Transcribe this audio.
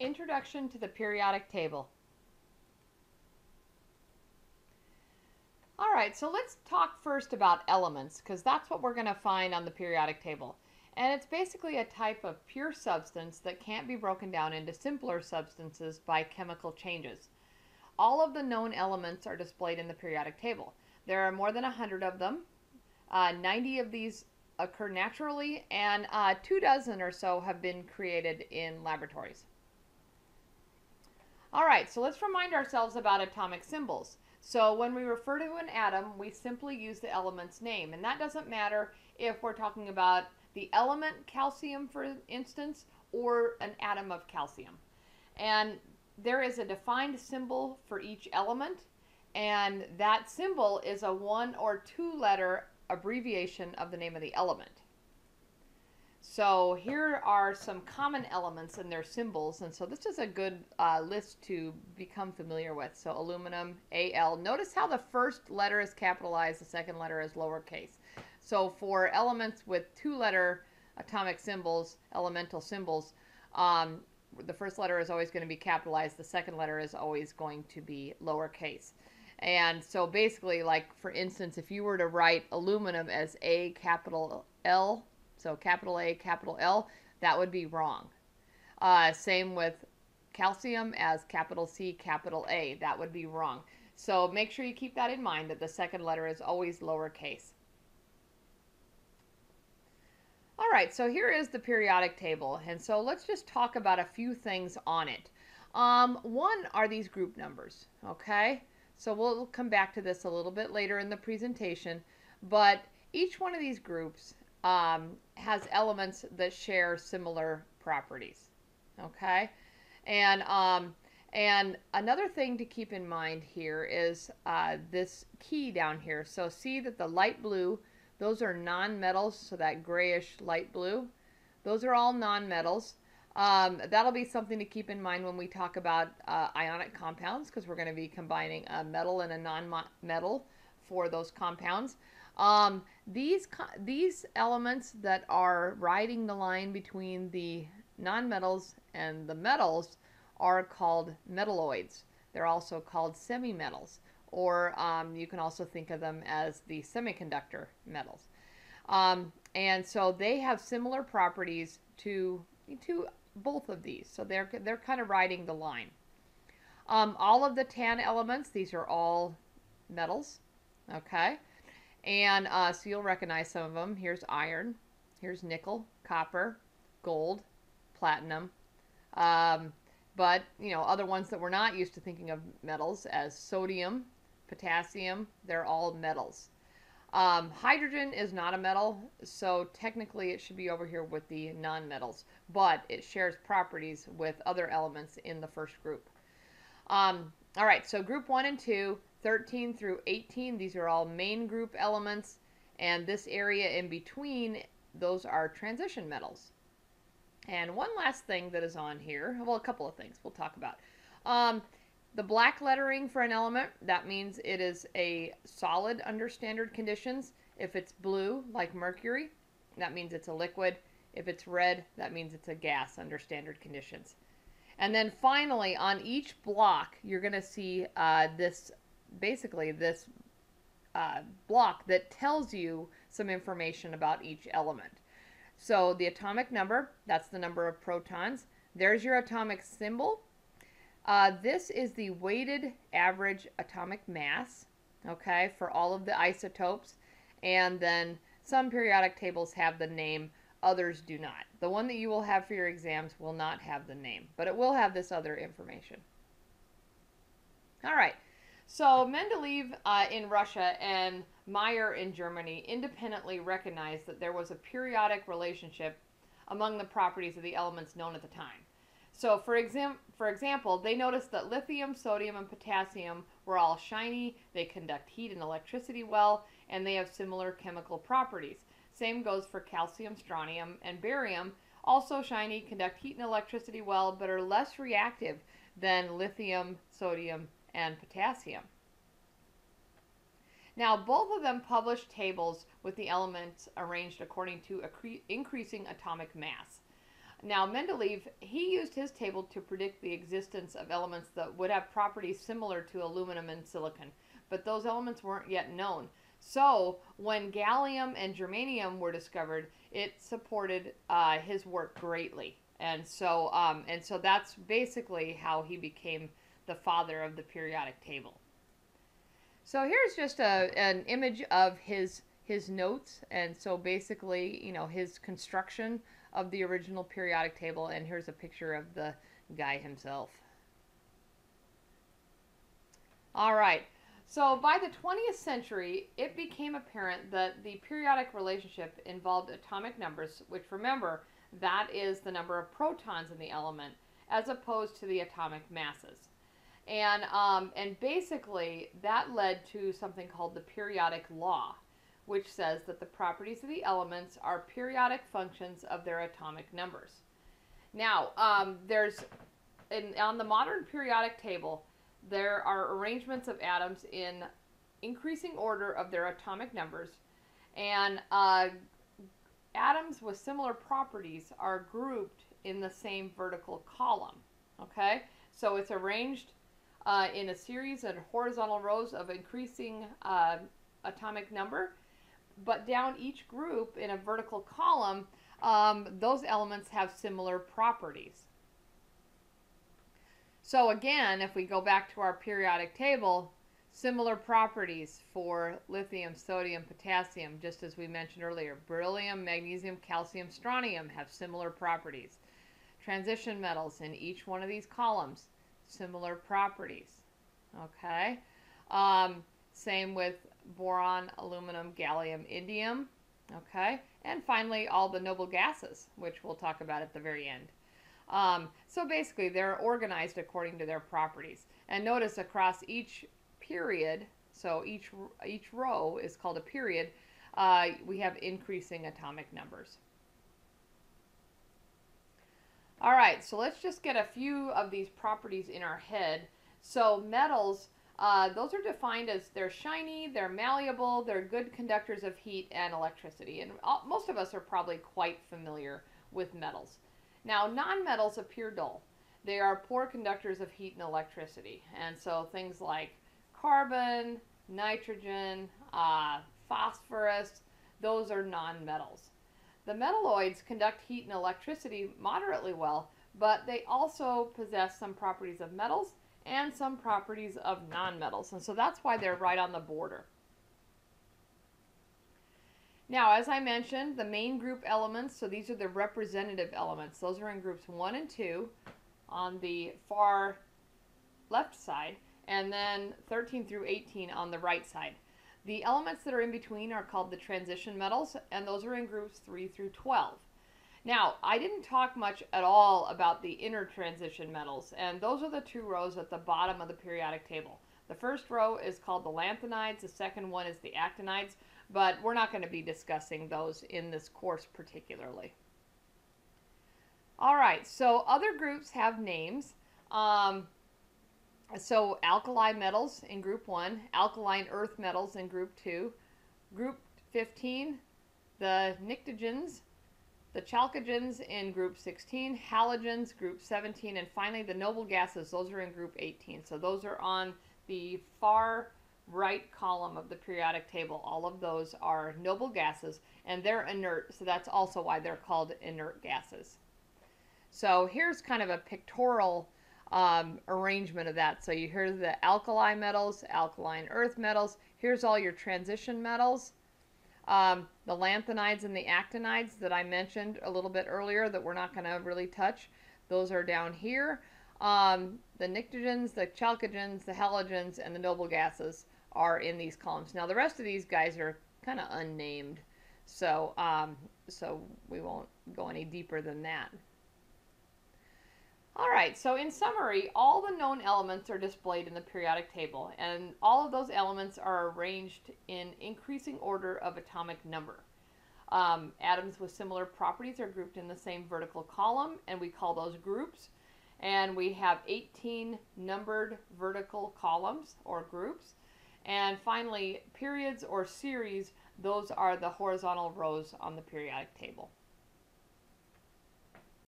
Introduction to the periodic table. All right, so let's talk first about elements because that's what we're going to find on the periodic table. And it's basically a type of pure substance that can't be broken down into simpler substances by chemical changes. All of the known elements are displayed in the periodic table. There are more than 100 of them. Uh, 90 of these occur naturally, and uh, two dozen or so have been created in laboratories. All right, so let's remind ourselves about atomic symbols. So when we refer to an atom, we simply use the element's name, and that doesn't matter if we're talking about the element calcium, for instance, or an atom of calcium. And there is a defined symbol for each element, and that symbol is a one or two letter abbreviation of the name of the element. So here are some common elements and their symbols, and so this is a good uh, list to become familiar with. So aluminum, Al. Notice how the first letter is capitalized, the second letter is lowercase. So for elements with two-letter atomic symbols, elemental symbols, um, the first letter is always going to be capitalized. The second letter is always going to be lowercase. And so basically, like for instance, if you were to write aluminum as A capital L, so capital A, capital L, that would be wrong. Uh, same with calcium as capital C, capital A, that would be wrong. So make sure you keep that in mind that the second letter is always lowercase. All right, so here is the periodic table. And so let's just talk about a few things on it. Um, one are these group numbers, okay? So we'll come back to this a little bit later in the presentation. But each one of these groups um, has elements that share similar properties, okay? And, um, and another thing to keep in mind here is uh, this key down here. So see that the light blue those are non-metals, so that grayish light blue. Those are all non-metals. Um, that'll be something to keep in mind when we talk about uh, ionic compounds because we're going to be combining a metal and a non-metal for those compounds. Um, these, these elements that are riding the line between the nonmetals and the metals are called metalloids. They're also called semimetals or um, you can also think of them as the semiconductor metals. Um, and so they have similar properties to, to both of these. So they're, they're kind of riding the line. Um, all of the tan elements, these are all metals, okay? And uh, so you'll recognize some of them. Here's iron, here's nickel, copper, gold, platinum. Um, but, you know, other ones that we're not used to thinking of metals as sodium, potassium, they're all metals. Um, hydrogen is not a metal, so technically it should be over here with the nonmetals, but it shares properties with other elements in the first group. Um, all right, so group 1 and 2, 13 through 18, these are all main group elements, and this area in between, those are transition metals. And one last thing that is on here, well, a couple of things we'll talk about. Um, the black lettering for an element, that means it is a solid under standard conditions. If it's blue, like mercury, that means it's a liquid. If it's red, that means it's a gas under standard conditions. And then finally, on each block, you're going to see uh, this, basically this uh, block that tells you some information about each element. So the atomic number, that's the number of protons. There's your atomic symbol, uh, this is the weighted average atomic mass, okay, for all of the isotopes. And then some periodic tables have the name, others do not. The one that you will have for your exams will not have the name, but it will have this other information. All right, so Mendeleev uh, in Russia and Meyer in Germany independently recognized that there was a periodic relationship among the properties of the elements known at the time. So for, exam for example, they noticed that lithium, sodium, and potassium were all shiny, they conduct heat and electricity well, and they have similar chemical properties. Same goes for calcium, strontium, and barium, also shiny, conduct heat and electricity well, but are less reactive than lithium, sodium, and potassium. Now, both of them published tables with the elements arranged according to increasing atomic mass. Now, Mendeleev, he used his table to predict the existence of elements that would have properties similar to aluminum and silicon, but those elements weren't yet known. So, when gallium and germanium were discovered, it supported uh, his work greatly, and so um, and so that's basically how he became the father of the periodic table. So here's just a, an image of his his notes, and so basically, you know, his construction of the original periodic table, and here's a picture of the guy himself. All right, so by the 20th century, it became apparent that the periodic relationship involved atomic numbers, which remember, that is the number of protons in the element, as opposed to the atomic masses. And, um, and basically, that led to something called the periodic law which says that the properties of the elements are periodic functions of their atomic numbers. Now, um, there's in, on the modern periodic table, there are arrangements of atoms in increasing order of their atomic numbers, and uh, atoms with similar properties are grouped in the same vertical column. Okay, so it's arranged uh, in a series of horizontal rows of increasing uh, atomic number, but down each group in a vertical column, um, those elements have similar properties. So again, if we go back to our periodic table, similar properties for lithium, sodium, potassium, just as we mentioned earlier. Beryllium, magnesium, calcium, strontium have similar properties. Transition metals in each one of these columns, similar properties. Okay? Um, same with boron, aluminum, gallium, indium. Okay, and finally all the noble gases, which we'll talk about at the very end. Um, so basically, they're organized according to their properties. And notice across each period, so each each row is called a period. Uh, we have increasing atomic numbers. All right, so let's just get a few of these properties in our head. So metals uh, those are defined as they're shiny, they're malleable, they're good conductors of heat and electricity. And all, most of us are probably quite familiar with metals. Now, nonmetals appear dull. They are poor conductors of heat and electricity. And so things like carbon, nitrogen, uh, phosphorus, those are nonmetals. The metalloids conduct heat and electricity moderately well, but they also possess some properties of metals and some properties of nonmetals. And so that's why they're right on the border. Now, as I mentioned, the main group elements, so these are the representative elements. Those are in groups 1 and 2 on the far left side, and then 13 through 18 on the right side. The elements that are in between are called the transition metals, and those are in groups 3 through 12. Now, I didn't talk much at all about the inner transition metals, and those are the two rows at the bottom of the periodic table. The first row is called the lanthanides, the second one is the actinides, but we're not going to be discussing those in this course particularly. All right, so other groups have names. Um, so alkali metals in group 1, alkaline earth metals in group 2, group 15, the pnictogens, the chalcogens in group 16, halogens group 17, and finally the noble gases, those are in group 18. So those are on the far right column of the periodic table. All of those are noble gases, and they're inert, so that's also why they're called inert gases. So here's kind of a pictorial um, arrangement of that. So you hear the alkali metals, alkaline earth metals. Here's all your transition metals. Um, the lanthanides and the actinides that I mentioned a little bit earlier that we're not going to really touch, those are down here. Um, the pnictogens, the chalcogens, the halogens, and the noble gases are in these columns. Now the rest of these guys are kind of unnamed, so um, so we won't go any deeper than that. All right, so in summary, all the known elements are displayed in the periodic table, and all of those elements are arranged in increasing order of atomic number. Um, atoms with similar properties are grouped in the same vertical column, and we call those groups. And we have 18 numbered vertical columns or groups. And finally, periods or series, those are the horizontal rows on the periodic table.